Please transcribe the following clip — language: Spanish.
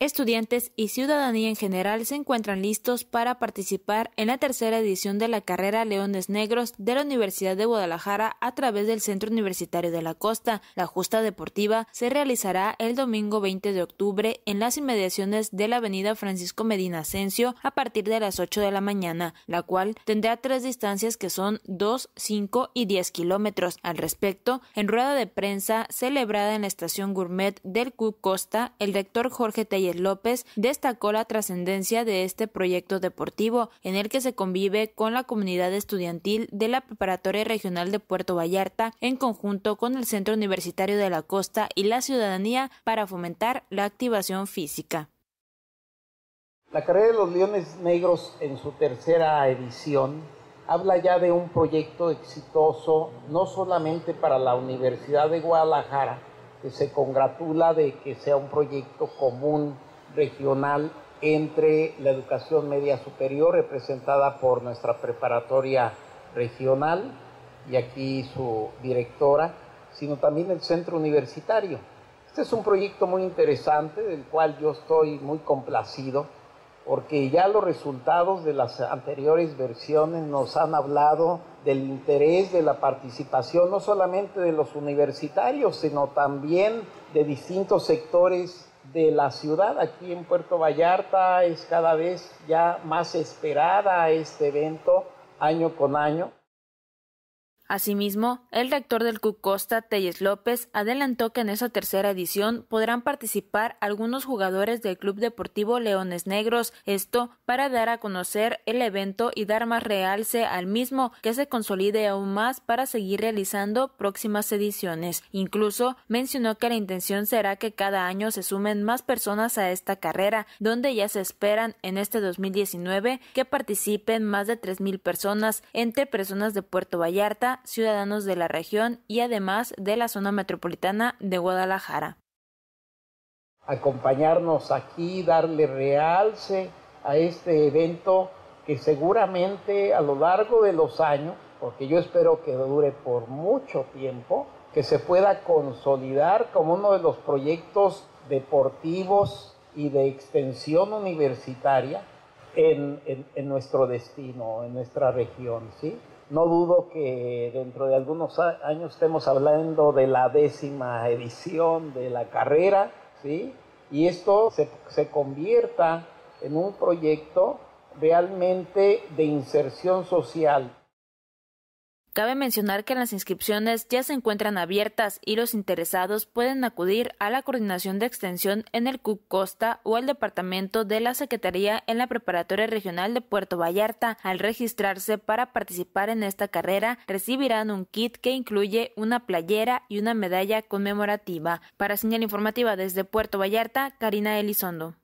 Estudiantes y ciudadanía en general se encuentran listos para participar en la tercera edición de la carrera Leones Negros de la Universidad de Guadalajara a través del Centro Universitario de la Costa. La justa deportiva se realizará el domingo 20 de octubre en las inmediaciones de la avenida Francisco Medina Asensio a partir de las 8 de la mañana, la cual tendrá tres distancias que son 2, 5 y 10 kilómetros. Al respecto, en rueda de prensa celebrada en la estación Gourmet del Cook Costa, el rector Jorge López destacó la trascendencia de este proyecto deportivo, en el que se convive con la comunidad estudiantil de la Preparatoria Regional de Puerto Vallarta, en conjunto con el Centro Universitario de la Costa y la ciudadanía para fomentar la activación física. La carrera de los Leones Negros en su tercera edición habla ya de un proyecto exitoso no solamente para la Universidad de Guadalajara, que se congratula de que sea un proyecto común regional entre la educación media superior representada por nuestra preparatoria regional y aquí su directora, sino también el centro universitario. Este es un proyecto muy interesante del cual yo estoy muy complacido porque ya los resultados de las anteriores versiones nos han hablado del interés de la participación no solamente de los universitarios, sino también de distintos sectores de la ciudad. Aquí en Puerto Vallarta es cada vez ya más esperada este evento año con año. Asimismo, el rector del CUCOSTA, Telles López, adelantó que en esa tercera edición podrán participar algunos jugadores del Club Deportivo Leones Negros, esto para dar a conocer el evento y dar más realce al mismo que se consolide aún más para seguir realizando próximas ediciones. Incluso mencionó que la intención será que cada año se sumen más personas a esta carrera, donde ya se esperan en este 2019 que participen más de 3.000 personas entre personas de Puerto Vallarta, ciudadanos de la región y además de la zona metropolitana de Guadalajara. Acompañarnos aquí, darle realce a este evento que seguramente a lo largo de los años, porque yo espero que dure por mucho tiempo, que se pueda consolidar como uno de los proyectos deportivos y de extensión universitaria en, en nuestro destino, en nuestra región, ¿sí? No dudo que dentro de algunos años estemos hablando de la décima edición de la carrera, ¿sí? Y esto se, se convierta en un proyecto realmente de inserción social. Cabe mencionar que las inscripciones ya se encuentran abiertas y los interesados pueden acudir a la Coordinación de Extensión en el CUC Costa o al Departamento de la Secretaría en la Preparatoria Regional de Puerto Vallarta. Al registrarse para participar en esta carrera, recibirán un kit que incluye una playera y una medalla conmemorativa. Para señal informativa desde Puerto Vallarta, Karina Elizondo.